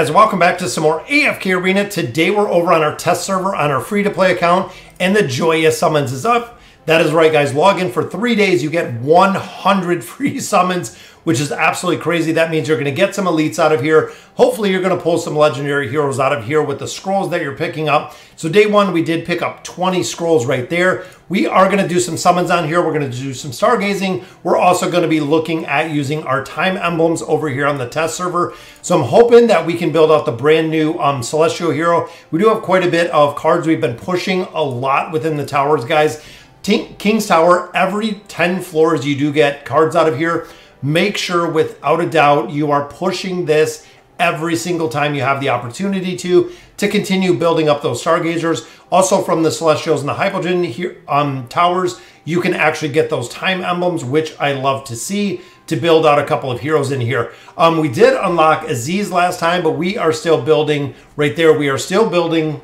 guys, welcome back to some more AFK Arena. Today we're over on our test server on our free-to-play account, and the Joyous summons is up. That is right, guys. Log in for three days. You get 100 free summons which is absolutely crazy. That means you're going to get some elites out of here. Hopefully, you're going to pull some legendary heroes out of here with the scrolls that you're picking up. So day one, we did pick up 20 scrolls right there. We are going to do some summons on here. We're going to do some stargazing. We're also going to be looking at using our time emblems over here on the test server. So I'm hoping that we can build out the brand new um, Celestial Hero. We do have quite a bit of cards we've been pushing a lot within the towers, guys. King's Tower, every 10 floors you do get cards out of here. Make sure without a doubt you are pushing this every single time you have the opportunity to to continue building up those stargazers. Also from the celestials and the hypogean here um, towers you can actually get those time emblems which i love to see to build out a couple of heroes in here. Um, we did unlock Ezizh last time but we are still building right there we are still building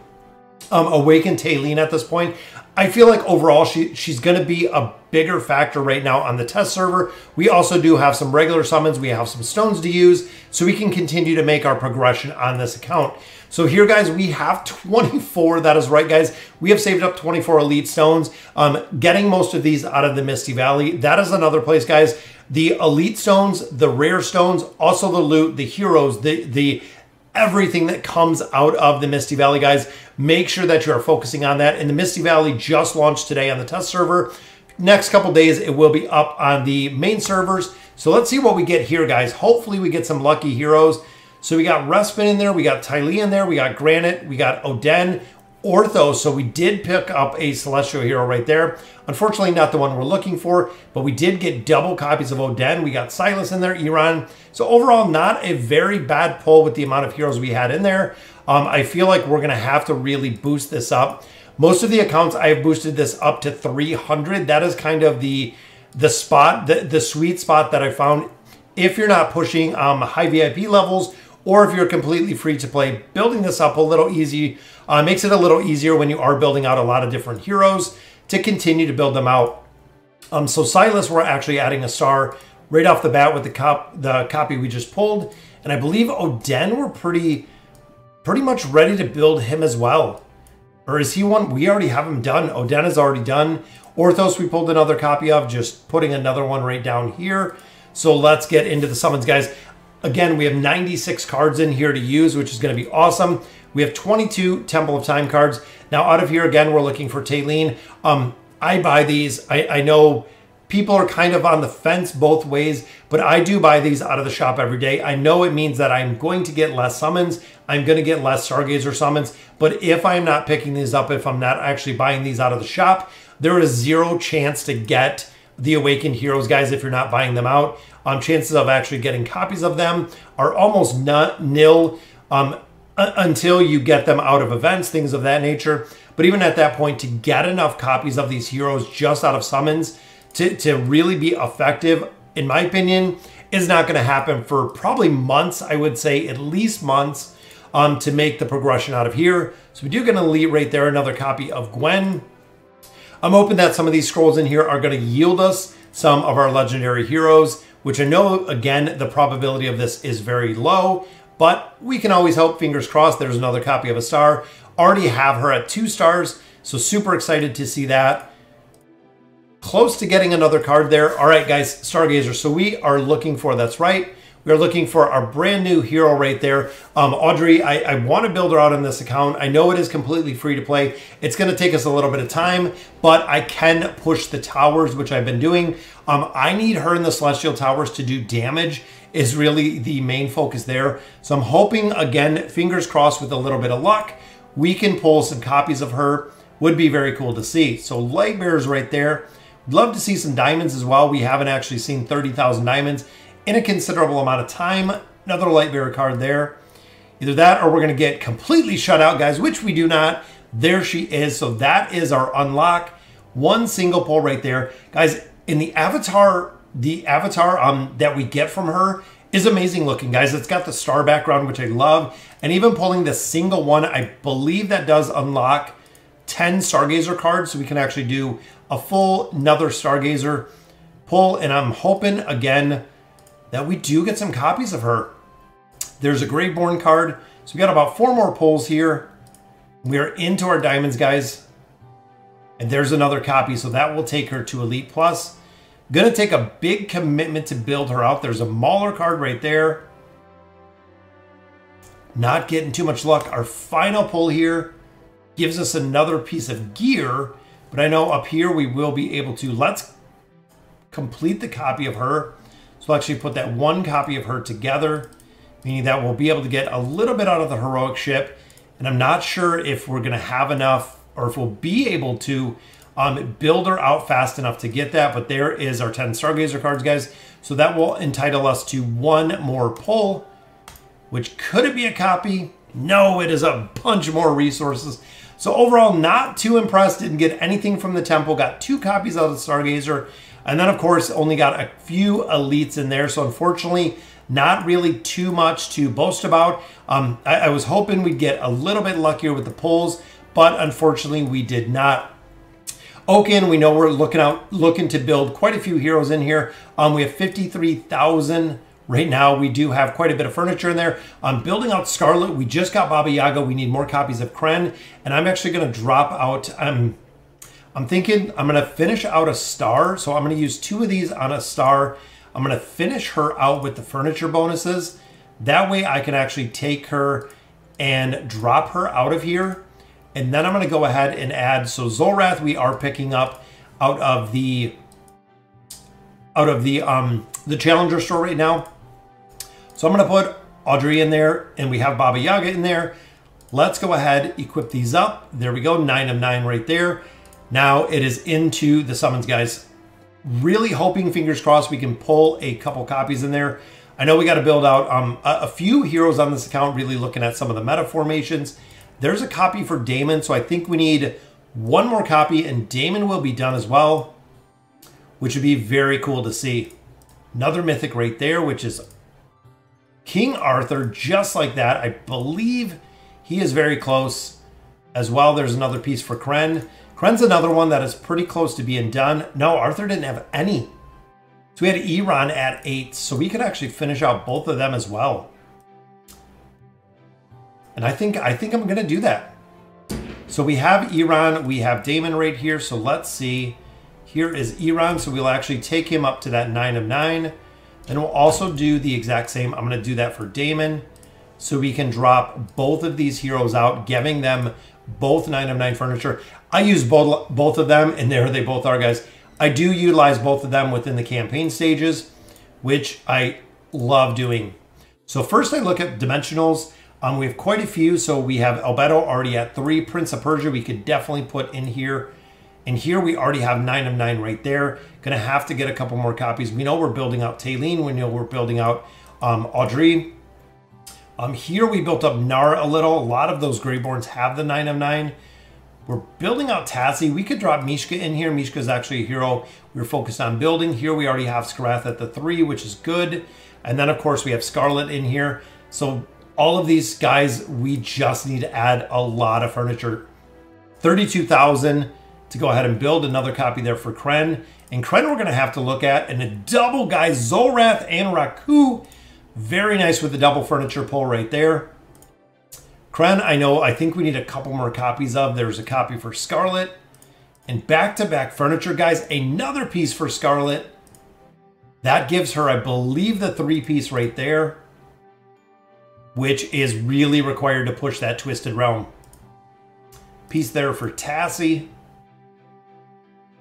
um, awaken Talene at this point I feel like overall she she's going to be a bigger factor right now on the test server. We also do have some regular summons. We have some stones to use so we can continue to make our progression on this account. So here, guys, we have 24. That is right, guys. We have saved up 24 elite stones. Um, getting most of these out of the Misty Valley. That is another place, guys. The elite stones, the rare stones, also the loot, the heroes, the the everything that comes out of the Misty Valley, guys. Make sure that you are focusing on that. And the Misty Valley just launched today on the test server. Next couple days, it will be up on the main servers. So let's see what we get here, guys. Hopefully we get some lucky heroes. So we got Respin in there, we got Tylee in there, we got Granite, we got Oden, Orthros. So we did pick up a Celestial Hero right there. Unfortunately, not the one we're looking for, but we did get double copies of Oden. We got Silas in there, Eironn. So overall, not a very bad pull with the amount of heroes we had in there. Um, I feel like we're going to have to really boost this up. Most of the accounts, I have boosted this up to 300. That is kind of the the spot, the, the sweet spot that I found. If you're not pushing um, high VIP levels, or if you're completely free to play, building this up a little easy uh, makes it a little easier when you are building out a lot of different heroes to continue to build them out. Um, so Silas, we're actually adding a star right off the bat with the cop the copy we just pulled, and I believe Oden we're pretty pretty much ready to build him as well. Or is he one? We already have him done. Oden is already done. Orthros we pulled another copy of, just putting another one right down here. So let's get into the summons, guys. Again, we have 96 cards in here to use, which is going to be awesome. We have 22 Temple of Time cards. Now, out of here, again, we're looking for Talene. Um, I buy these. I, I know people are kind of on the fence both ways, but I do buy these out of the shop every day. I know it means that I'm going to get less summons. I'm going to get less Stargazer summons. But if I'm not picking these up, if I'm not actually buying these out of the shop, there is zero chance to get the Awakened Heroes, guys, if you're not buying them out. Um, chances of actually getting copies of them are almost not nil um, until you get them out of events, things of that nature. But even at that point, to get enough copies of these heroes just out of summons to, to really be effective, in my opinion, is not going to happen for probably months. I would say at least months um, to make the progression out of here. So we do get an elite right there, another copy of Gwen. I'm hoping that some of these scrolls in here are going to yield us some of our legendary heroes, which I know, again, the probability of this is very low, but we can always hope, fingers crossed, there's another copy of a star. Already have her at two stars, so super excited to see that. Close to getting another card there. All right, guys, Stargazer. So we are looking for, that's right, we're looking for our brand new hero right there. Um, Audrae, I, I want to build her out on this account. I know it is completely free to play. It's going to take us a little bit of time, but I can push the towers, which I've been doing. Um, I need her in the Celestial Towers to do damage is really the main focus there. So I'm hoping, again, fingers crossed with a little bit of luck, we can pull some copies of her. Would be very cool to see. So Light Bearers right there. Love to see some diamonds as well. We haven't actually seen 30,000 diamonds in a considerable amount of time. Another light bearer card there. Either that or we're going to get completely shut out, guys, which we do not. There she is. So that is our unlock. One single pull right there. Guys, in the avatar, the avatar um, that we get from her is amazing looking, guys. It's got the star background, which I love. And even pulling the single one, I believe that does unlock 10 Stargazer cards. So we can actually do a full another Stargazer pull. And I'm hoping, again, that we do get some copies of her. There's a Graveborn card. So we got about four more pulls here. We are into our diamonds, guys. And there's another copy, so that will take her to Elite Plus. Gonna take a big commitment to build her out. There's a Mauler card right there. Not getting too much luck. Our final pull here gives us another piece of gear, but I know up here we will be able to, let's complete the copy of her. So I'll actually put that one copy of her together, meaning that we'll be able to get a little bit out of the heroic ship. And I'm not sure if we're gonna have enough or if we'll be able to um, build her out fast enough to get that. But there is our 10 Stargazer cards, guys. So that will entitle us to one more pull, which could it be a copy? No, it is a bunch more resources. So overall, not too impressed. Didn't get anything from the temple. Got two copies out of the Stargazer. And then, of course, only got a few elites in there. So unfortunately, not really too much to boast about. Um, I, I was hoping we'd get a little bit luckier with the pulls, but unfortunately, we did not. Oak Inn, we know we're looking out, looking to build quite a few heroes in here. Um, we have 53,000 right now. We do have quite a bit of furniture in there. I'm building out Scarlet. We just got Baba Yaga. We need more copies of Kren, and I'm actually going to drop out. I'm, I'm thinking I'm going to finish out a star. So I'm going to use two of these on a star. I'm going to finish her out with the furniture bonuses. That way I can actually take her and drop her out of here and then I'm going to go ahead and add, so Zolrath we are picking up out of the out of the um, the Challenger store right now. So I'm going to put Audrae in there and we have Baba Yaga in there. Let's go ahead, equip these up. There we go, nine of nine right there. Now it is into the summons, guys. Really hoping, fingers crossed, we can pull a couple copies in there. I know we got to build out um, a, a few heroes on this account, really looking at some of the meta formations. There's a copy for Daimon, so I think we need one more copy, and Daimon will be done as well, which would be very cool to see. Another mythic right there, which is King Arthur, just like that. I believe he is very close as well. There's another piece for Kren. Kren's another one that is pretty close to being done. No, Arthur didn't have any. So we had Eironn at eight, so we could actually finish out both of them as well. And I think I think I'm gonna do that. So we have Eironn, we have Daimon right here. So let's see. Here is Eironn. So we'll actually take him up to that nine of nine. Then we'll also do the exact same. I'm gonna do that for Daimon. So we can drop both of these heroes out, giving them both nine of nine furniture. I use both both of them, and there they both are, guys. I do utilize both of them within the campaign stages, which I love doing. So first I look at dimensionals. Um, we have quite a few. So we have Albedo already at three. Prince of Persia we could definitely put in here. And here we already have nine of nine right there. Gonna have to get a couple more copies. We know we're building out Talene. We know we're building out um, Audrae. Um, here we built up Nara a little. A lot of those Graveborns have the nine of nine. We're building out Tasi. We could drop Mishka in here. Mishka is actually a hero we are focused on building. Here we already have Skarath at the three, which is good. And then, of course, we have Scarlet in here. So all of these guys, we just need to add a lot of furniture. 32,000 to go ahead and build another copy there for Kren. And Kren we're going to have to look at. And a double guys, Zolrath and Raku. Very nice with the double furniture pull right there. Kren, I know, I think we need a couple more copies of. There's a copy for Scarlet. And back-to-back -back furniture, guys. Another piece for Scarlet. That gives her, I believe, the three-piece right there which is really required to push that Twisted Realm. Piece there for Tasi.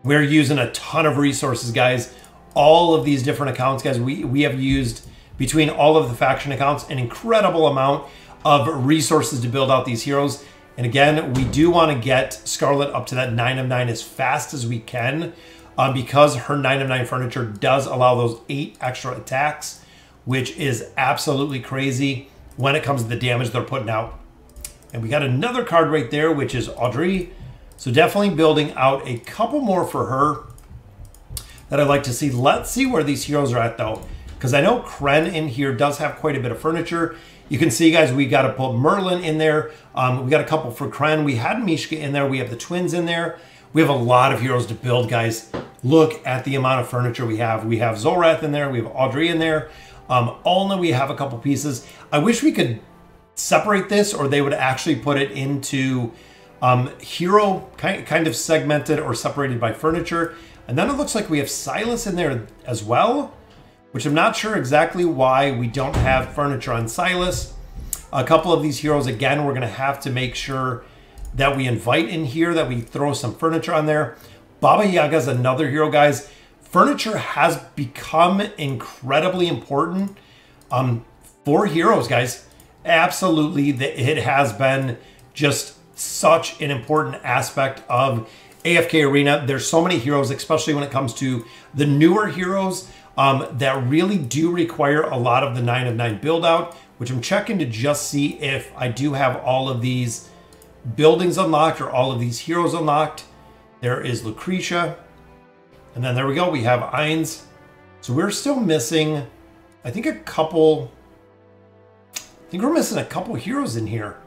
We're using a ton of resources, guys. All of these different accounts, guys, we, we have used between all of the faction accounts an incredible amount of resources to build out these heroes. And again, we do want to get Scarlet up to that 9 of 9 as fast as we can uh, because her 9 of 9 furniture does allow those 8 extra attacks, which is absolutely crazy when it comes to the damage they're putting out. And we got another card right there, which is Audrae. So definitely building out a couple more for her that I'd like to see. Let's see where these heroes are at though. Because I know Kren in here does have quite a bit of furniture. You can see, guys, we got to put Merlin in there. Um, we got a couple for Kren. We had Mishka in there. We have the twins in there. We have a lot of heroes to build, guys. Look at the amount of furniture we have. We have Zolrath in there. We have Audrae in there. Um, only we have a couple pieces. I wish we could separate this or they would actually put it into um, hero kind of segmented or separated by furniture. And then it looks like we have Silas in there as well, which I'm not sure exactly why we don't have furniture on Silas. A couple of these heroes, again, we're going to have to make sure that we invite in here, that we throw some furniture on there. Baba Yaga is another hero, guys. Furniture has become incredibly important um, for heroes, guys. Absolutely, it has been just such an important aspect of AFK Arena. There's so many heroes, especially when it comes to the newer heroes um, that really do require a lot of the 9 of 9 build out, which I'm checking to just see if I do have all of these buildings unlocked or all of these heroes unlocked. There is Lucretia. And then there we go. We have Ainz. So we're still missing, I think, a couple. I think we're missing a couple heroes in here,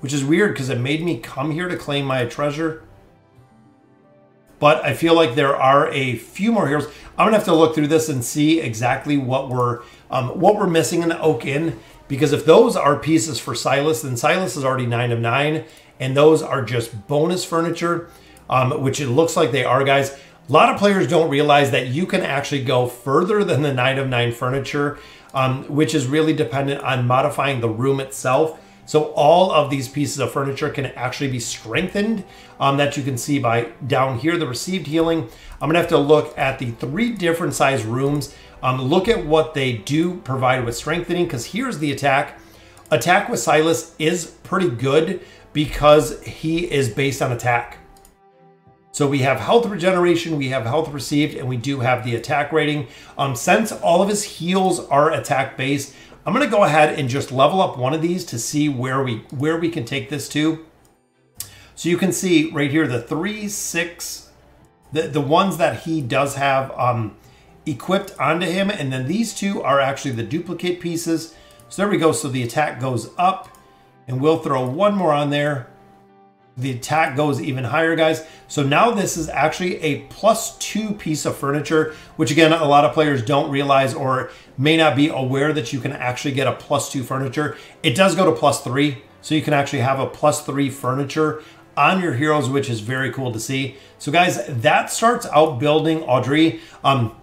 which is weird because it made me come here to claim my treasure. But I feel like there are a few more heroes. I'm gonna have to look through this and see exactly what we're um, what we're missing in the Oak Inn. Because if those are pieces for Silas, then Silas is already nine of nine, and those are just bonus furniture, um, which it looks like they are, guys. A lot of players don't realize that you can actually go further than the nine of nine furniture, um, which is really dependent on modifying the room itself. So all of these pieces of furniture can actually be strengthened um, that you can see by down here, the received healing. I'm gonna have to look at the three different size rooms, um, look at what they do provide with strengthening, because here's the attack. Attack with Silas is pretty good because he is based on attack. So we have health regeneration, we have health received, and we do have the attack rating. Um, since all of his heals are attack based, I'm going to go ahead and just level up one of these to see where we where we can take this to. So you can see right here the three, six, the, the ones that he does have um, equipped onto him. And then these two are actually the duplicate pieces. So there we go. So the attack goes up and we'll throw one more on there the attack goes even higher, guys. So now this is actually a plus two piece of furniture, which again, a lot of players don't realize or may not be aware that you can actually get a plus two furniture. It does go to plus three, so you can actually have a plus three furniture on your heroes, which is very cool to see. So guys, that starts out building Audrae. Um,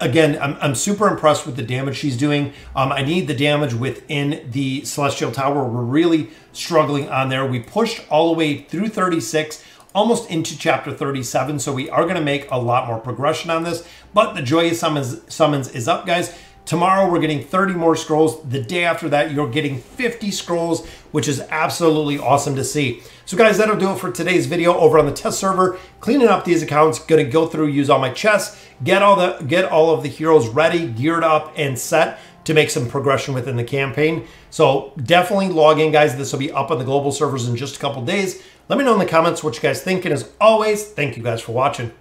again, I'm, I'm super impressed with the damage she's doing. Um, I need the damage within the Celestial Tower. We're really struggling on there. We pushed all the way through 36, almost into chapter 37, so we are going to make a lot more progression on this. But the Joyous Summons, summons is up, guys. Tomorrow we're getting 30 more scrolls. The day after that, you're getting 50 scrolls, which is absolutely awesome to see. So guys, that'll do it for today's video over on the test server. Cleaning up these accounts, gonna go through, use all my chests, get all the get all of the heroes ready, geared up, and set to make some progression within the campaign. So definitely log in, guys. This will be up on the global servers in just a couple days. Let me know in the comments what you guys think. And as always, thank you guys for watching.